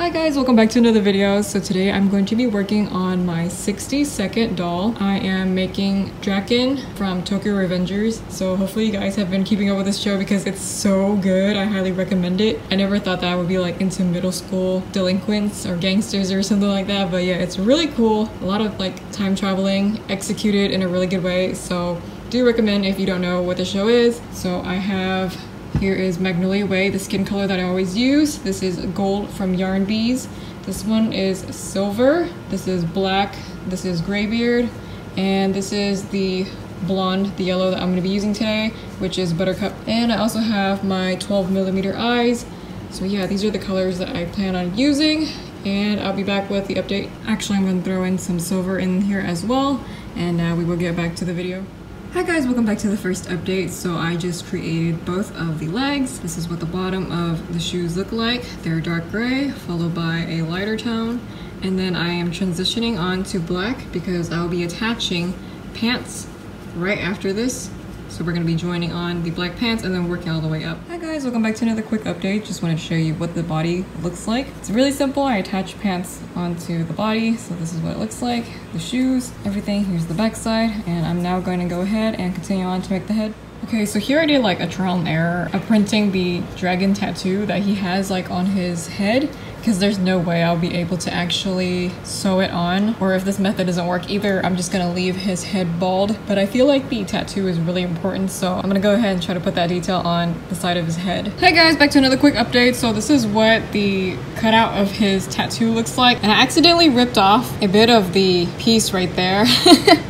Hi guys, welcome back to another video. So today I'm going to be working on my 60 second doll. I am making Draken from Tokyo Revengers. So hopefully you guys have been keeping up with this show because it's so good. I highly recommend it. I never thought that I would be like into middle school delinquents or gangsters or something like that. But yeah, it's really cool. A lot of like time traveling executed in a really good way. So do recommend if you don't know what the show is. So I have here is Magnolia Way, the skin color that I always use. This is gold from Yarn Bees. This one is silver. This is black. This is Graybeard. And this is the blonde, the yellow that I'm gonna be using today, which is Buttercup. And I also have my 12 millimeter eyes. So yeah, these are the colors that I plan on using. And I'll be back with the update. Actually, I'm gonna throw in some silver in here as well. And now we will get back to the video. Hi guys, welcome back to the first update. So I just created both of the legs. This is what the bottom of the shoes look like. They're dark gray, followed by a lighter tone. And then I am transitioning on to black because I'll be attaching pants right after this. So we're gonna be joining on the black pants and then working all the way up. Hi guys, welcome back to another quick update. Just wanted to show you what the body looks like. It's really simple. I attach pants onto the body. So this is what it looks like. The shoes, everything. Here's the back side. And I'm now going to go ahead and continue on to make the head. Okay, so here I did like a trial and error of printing the dragon tattoo that he has like on his head because there's no way I'll be able to actually sew it on or if this method doesn't work either I'm just gonna leave his head bald. But I feel like the tattoo is really important so I'm gonna go ahead and try to put that detail on the side of his head. Hey guys back to another quick update. So this is what the cutout of his tattoo looks like. And I accidentally ripped off a bit of the piece right there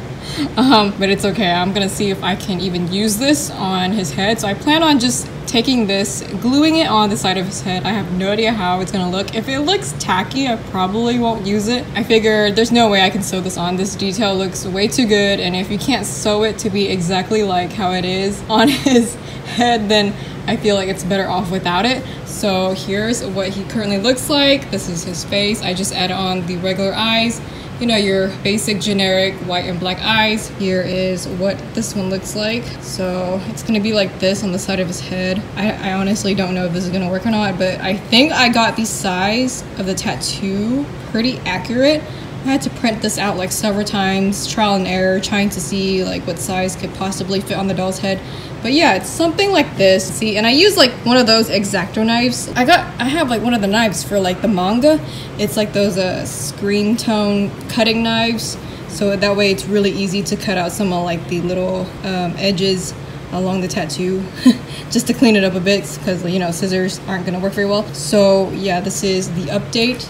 um, but it's okay I'm gonna see if I can even use this on his head so I plan on just taking this, gluing it on the side of his head. I have no idea how it's gonna look. If it looks tacky, I probably won't use it. I figure there's no way I can sew this on. This detail looks way too good, and if you can't sew it to be exactly like how it is on his head, then I feel like it's better off without it. So here's what he currently looks like. This is his face. I just added on the regular eyes you know, your basic generic white and black eyes. Here is what this one looks like. So it's gonna be like this on the side of his head. I, I honestly don't know if this is gonna work or not, but I think I got the size of the tattoo pretty accurate. I had to print this out like several times, trial and error, trying to see like what size could possibly fit on the doll's head. But yeah, it's something like this. See, and I use like one of those X-Acto knives. I got, I have like one of the knives for like the manga. It's like those uh, screen tone cutting knives. So that way it's really easy to cut out some of like the little um, edges along the tattoo just to clean it up a bit because you know scissors aren't gonna work very well so yeah this is the update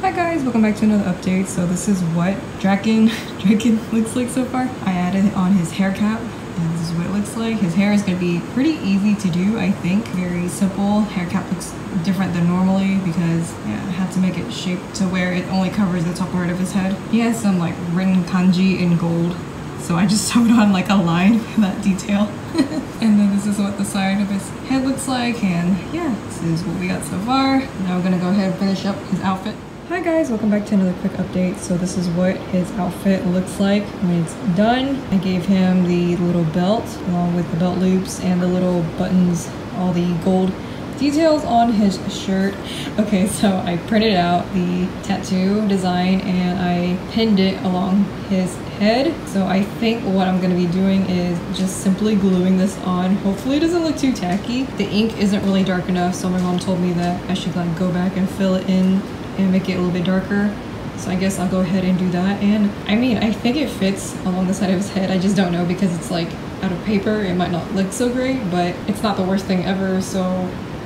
hi guys welcome back to another update so this is what Draken Draken looks like so far I added on his hair cap and this is what it looks like. His hair is going to be pretty easy to do, I think. Very simple. Hair cap looks different than normally because yeah, I had to make it shaped to where it only covers the top part of his head. He has some like written kanji in gold. So I just sewed on like a line for that detail. and then this is what the side of his head looks like. And yeah, this is what we got so far. Now we're gonna go ahead and finish up his outfit. Hi guys, welcome back to another quick update. So this is what his outfit looks like when it's done. I gave him the little belt along with the belt loops and the little buttons, all the gold details on his shirt. Okay, so I printed out the tattoo design and I pinned it along his head. So I think what I'm gonna be doing is just simply gluing this on. Hopefully it doesn't look too tacky. The ink isn't really dark enough, so my mom told me that I should like go back and fill it in and make it a little bit darker. So I guess I'll go ahead and do that. And I mean, I think it fits along the side of his head. I just don't know because it's like out of paper. It might not look so great, but it's not the worst thing ever. So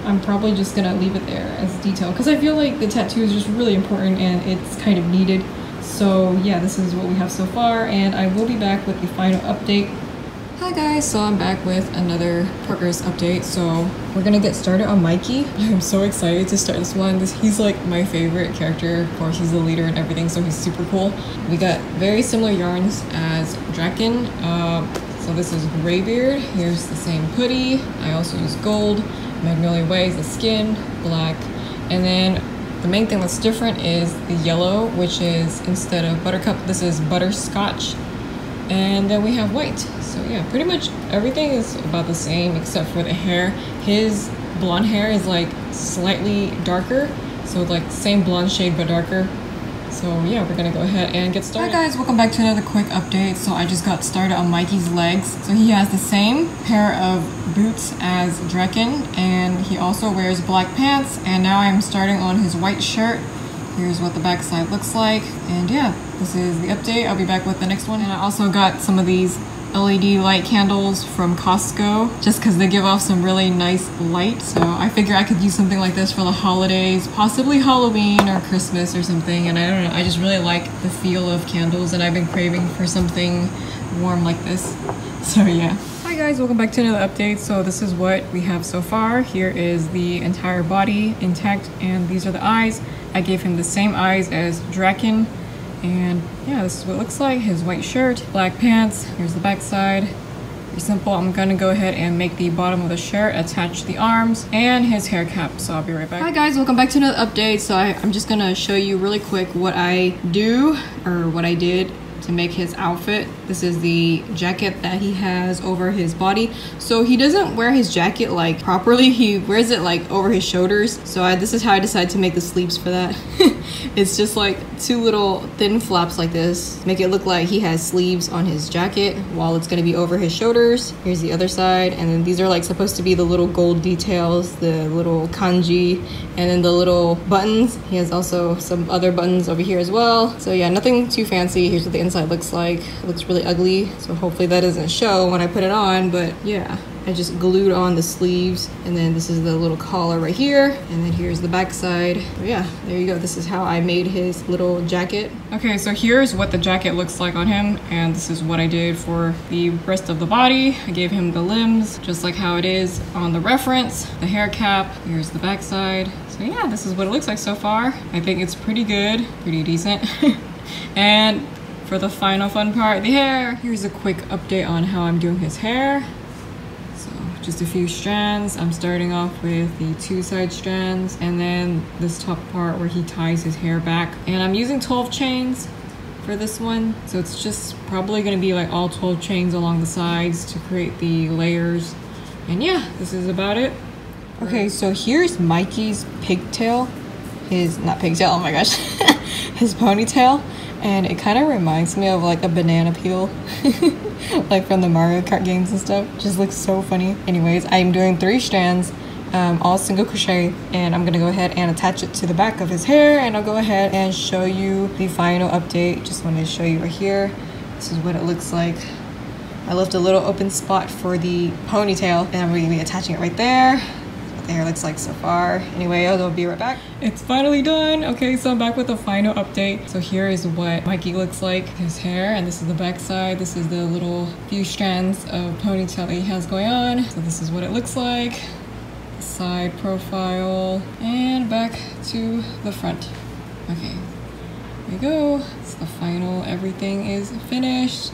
I'm probably just gonna leave it there as detail because I feel like the tattoo is just really important and it's kind of needed. So yeah, this is what we have so far and I will be back with the final update Hi guys, so I'm back with another progress update. So we're gonna get started on Mikey. I'm so excited to start this one. This, he's like my favorite character. Of course, he's the leader and everything, so he's super cool. We got very similar yarns as Draken. Uh, so this is Graybeard. Here's the same hoodie. I also use gold. Magnolia Way is the skin, black. And then the main thing that's different is the yellow, which is instead of buttercup, this is butterscotch. And then we have white. So yeah, pretty much everything is about the same except for the hair. His blonde hair is like slightly darker. So like same blonde shade but darker. So yeah, we're gonna go ahead and get started. Hi guys, welcome back to another quick update. So I just got started on Mikey's legs. So he has the same pair of boots as Draken and he also wears black pants and now I'm starting on his white shirt. Here's what the back side looks like and yeah, this is the update. I'll be back with the next one. And I also got some of these LED light candles from Costco just because they give off some really nice light. So I figure I could use something like this for the holidays, possibly Halloween or Christmas or something. And I don't know, I just really like the feel of candles and I've been craving for something warm like this. So yeah. Guys, welcome back to another update. So this is what we have so far. Here is the entire body intact and these are the eyes. I gave him the same eyes as Draken and yeah, this is what it looks like. His white shirt, black pants. Here's the back side. Pretty simple. I'm gonna go ahead and make the bottom of the shirt, attach the arms, and his hair cap. So I'll be right back. Hi guys, welcome back to another update. So I, I'm just gonna show you really quick what I do or what I did to make his outfit. This is the jacket that he has over his body. So he doesn't wear his jacket like properly. He wears it like over his shoulders. So I, this is how I decided to make the sleeves for that. it's just like two little thin flaps like this. Make it look like he has sleeves on his jacket while it's gonna be over his shoulders. Here's the other side. And then these are like supposed to be the little gold details, the little kanji, and then the little buttons. He has also some other buttons over here as well. So yeah, nothing too fancy. Here's what the inside looks like. It looks really ugly, so hopefully that doesn't show when I put it on, but yeah. I just glued on the sleeves and then this is the little collar right here and then here's the back side. But yeah, there you go. This is how I made his little jacket. Okay, so here's what the jacket looks like on him and this is what I did for the rest of the body. I gave him the limbs just like how it is on the reference, the hair cap, here's the back side. So yeah, this is what it looks like so far. I think it's pretty good, pretty decent. and for the final fun part, the hair. Here's a quick update on how I'm doing his hair. So just a few strands. I'm starting off with the two side strands and then this top part where he ties his hair back. And I'm using 12 chains for this one. So it's just probably gonna be like all 12 chains along the sides to create the layers. And yeah, this is about it. Okay, so here's Mikey's pigtail. His, not pigtail, oh my gosh, his ponytail and it kind of reminds me of like a banana peel like from the mario kart games and stuff. Just looks so funny. Anyways i'm doing three strands um, all single crochet and i'm gonna go ahead and attach it to the back of his hair and i'll go ahead and show you the final update. Just wanted to show you right here. This is what it looks like. I left a little open spot for the ponytail and I'm to be attaching it right there hair looks like so far. Anyway, I'll be right back. It's finally done. Okay, so I'm back with a final update. So here is what Mikey looks like, his hair, and this is the back side. This is the little few strands of ponytail that he has going on. So this is what it looks like. Side profile and back to the front. Okay, there we go. It's the final, everything is finished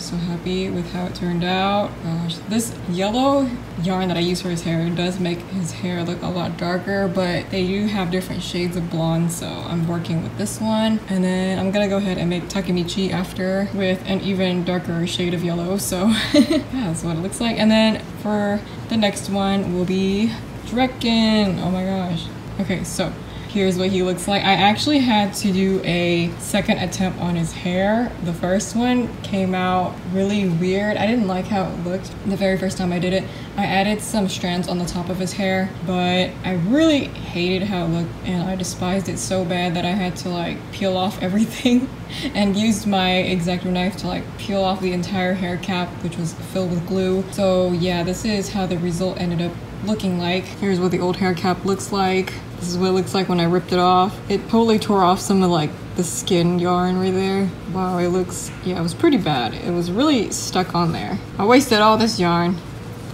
so happy with how it turned out. Gosh, this yellow yarn that I use for his hair does make his hair look a lot darker, but they do have different shades of blonde, so I'm working with this one. And then I'm gonna go ahead and make Takemichi after with an even darker shade of yellow, so yeah, that's what it looks like. And then for the next one will be Draken. Oh my gosh. Okay, so here's what he looks like. I actually had to do a second attempt on his hair. The first one came out really weird. I didn't like how it looked the very first time I did it. I added some strands on the top of his hair, but I really hated how it looked and I despised it so bad that I had to like peel off everything and used my X-Acto knife to like peel off the entire hair cap, which was filled with glue. So yeah, this is how the result ended up looking like. Here's what the old hair cap looks like. This is what it looks like when I ripped it off. It totally tore off some of like the skin yarn right there. Wow, it looks, yeah, it was pretty bad. It was really stuck on there. I wasted all this yarn.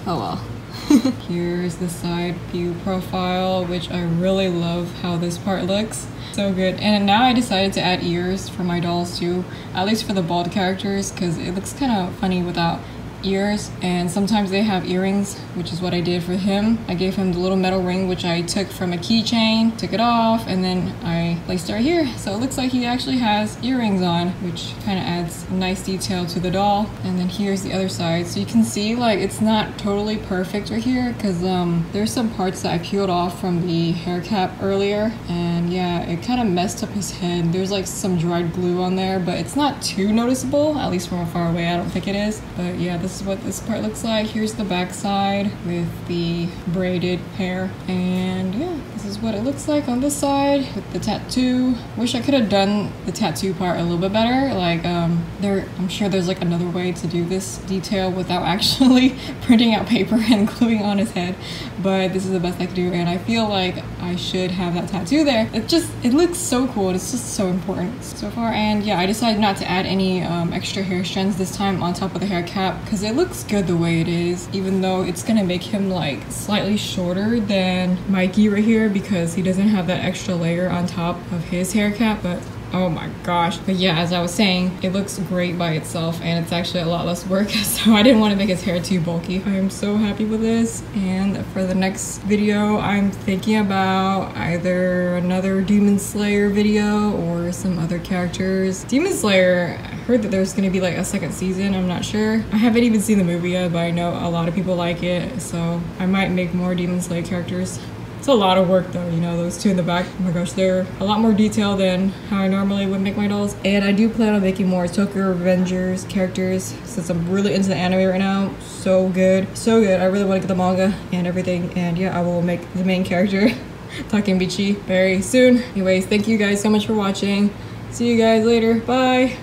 Oh well. Here's the side view profile, which I really love how this part looks. So good. And now I decided to add ears for my dolls too, at least for the bald characters, because it looks kind of funny without ears and sometimes they have earrings, which is what I did for him. I gave him the little metal ring, which I took from a keychain, took it off, and then I placed it right here. So it looks like he actually has earrings on, which kind of adds nice detail to the doll. And then here's the other side. So you can see like it's not totally perfect right here because um, there's some parts that I peeled off from the hair cap earlier. And yeah, it kind of messed up his head. There's like some dried glue on there, but it's not too noticeable, at least from far away. I don't think it is. But yeah, this is what this part looks like. Here's the back side with the braided hair. And yeah, this is what it looks like on this side with the tattoo. Wish I could have done the tattoo part a little bit better. Like um, there, I'm sure there's like another way to do this detail without actually printing out paper and gluing on his head. But this is the best I could do. And I feel like I should have that tattoo there. It just, it looks so cool. It's just so important so far. And yeah, I decided not to add any um, extra hair strands this time on top of the hair cap because it looks good the way it is, even though it's gonna make him like slightly shorter than Mikey right here because he doesn't have that extra layer on top of his hair cap. But Oh my gosh. But yeah, as I was saying, it looks great by itself and it's actually a lot less work. So I didn't want to make his hair too bulky. I am so happy with this. And for the next video, I'm thinking about either another Demon Slayer video or some other characters. Demon Slayer, heard that there's to be like a second season. I'm not sure. I haven't even seen the movie yet, but I know a lot of people like it. So I might make more Demon Slayer characters. It's a lot of work though, you know, those two in the back. Oh my gosh, they're a lot more detailed than how I normally would make my dolls. And I do plan on making more Tokyo Revengers characters since I'm really into the anime right now. So good, so good. I really want to get the manga and everything. And yeah, I will make the main character, Takemichi, very soon. Anyways, thank you guys so much for watching. See you guys later. Bye.